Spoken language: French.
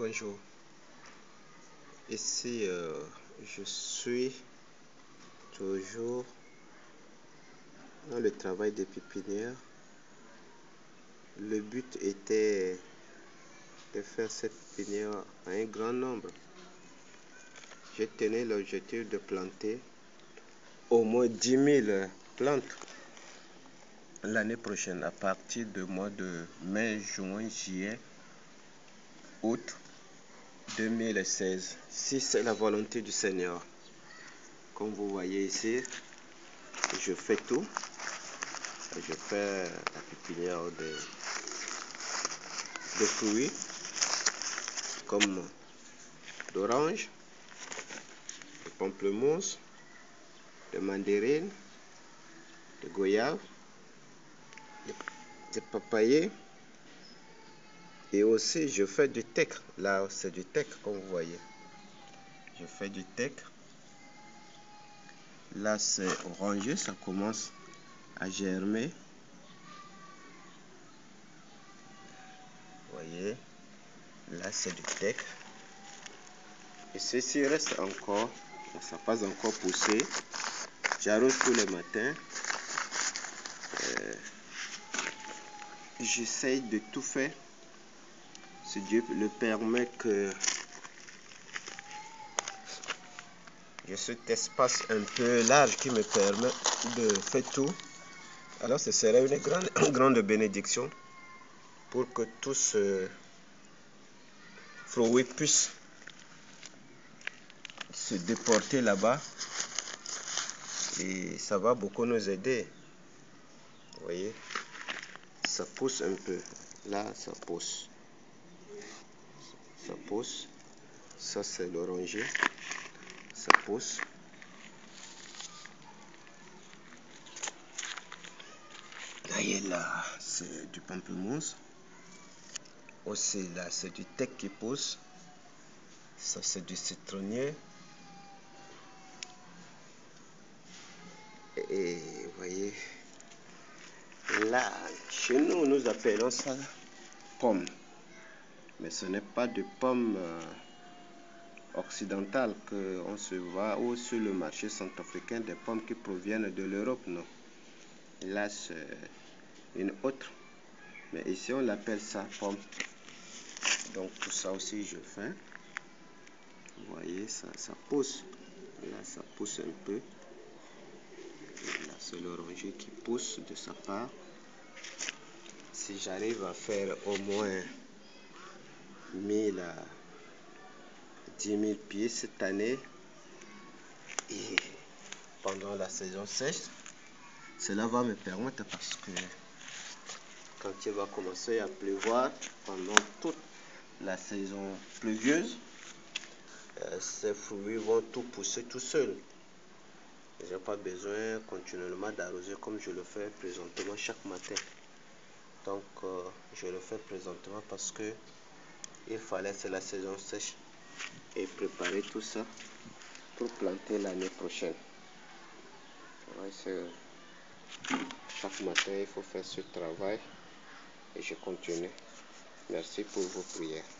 bonjour. Ici, euh, je suis toujours dans le travail des pépinières. Le but était de faire cette pépinière à un grand nombre. J'ai tenu l'objectif de planter au moins 10 000 plantes l'année prochaine à partir du mois de mai, juin, juillet, août 2016. Si c'est la volonté du Seigneur. Comme vous voyez ici, je fais tout. Je fais la pépinière de, de fruits comme d'orange, de pamplemousse, de mandarine, de goyave, de papayer. Et aussi, je fais du tech. Là, c'est du tech, comme vous voyez. Je fais du tech. Là, c'est orangé, ça commence à germer. Vous voyez, là, c'est du tech. Et ceci reste encore, ça n'a pas encore poussé. J'arrose tous les matins. Euh, J'essaye de tout faire si Dieu le permet que j'ai cet espace un peu large qui me permet de faire tout, alors ce serait une grande, bénédiction pour que tous ce fruits puissent se déporter là-bas et ça va beaucoup nous aider. Vous voyez, ça pousse un peu. Là, ça pousse ça pousse. Ça, c'est l'oranger. Ça pousse. Là, là, c'est du pamplemousse. Aussi, là, c'est du tech qui pousse. Ça, c'est du citronnier. Et vous voyez, là, chez nous, nous appelons ça pomme mais ce n'est pas de pommes euh, occidentales qu'on se voit ou sur le marché centrafricain des pommes qui proviennent de l'Europe, non. Là, c'est une autre. Mais ici, on l'appelle ça pomme. Donc, tout ça aussi, je fais. Vous voyez, ça, ça pousse. Là, ça pousse un peu. Là, c'est l'oranger qui pousse de sa part. Si j'arrive à faire au moins 1000 à 10 000 pieds cette année. Et pendant la saison sèche cela va me permettre parce que quand il va commencer à pleuvoir pendant toute la saison pluvieuse euh, ces fruits vont tout pousser tout seul j'ai pas besoin continuellement d'arroser comme je le fais présentement chaque matin. Donc euh, je le fais présentement parce que il fallait c'est la saison sèche et préparer tout ça pour planter l'année prochaine. Chaque matin il faut faire ce travail et je continue. Merci pour vos prières